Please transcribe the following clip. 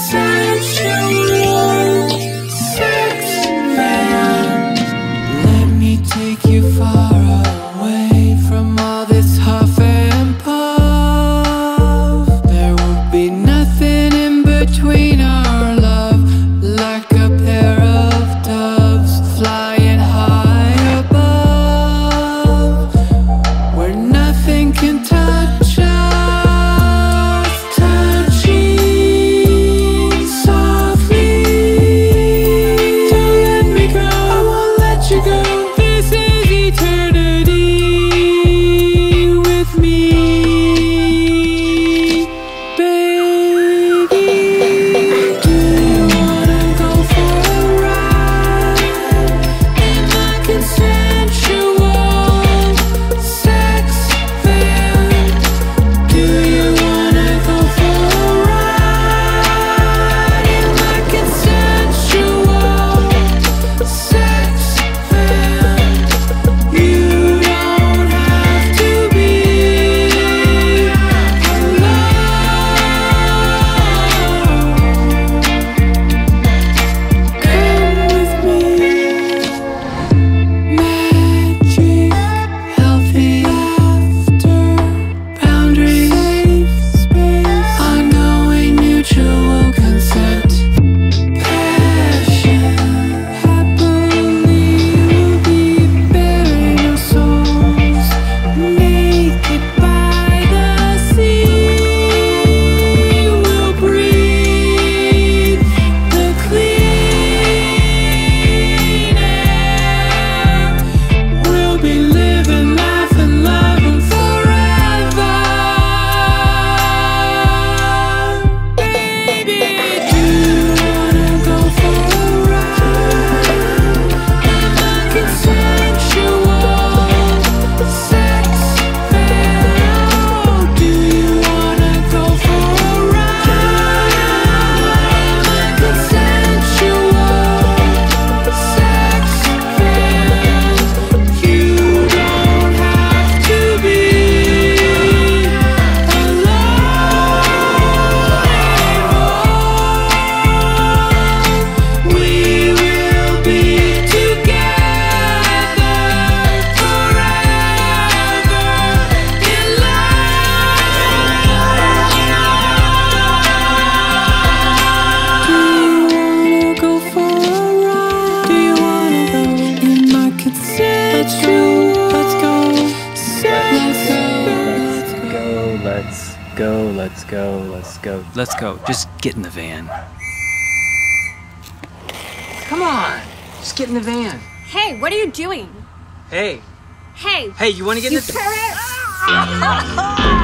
inside. let's go, let's go. Let's go. Just get in the van. Come on. Just get in the van. Hey, what are you doing? Hey. Hey. Hey, you want to get you in the... Parrot!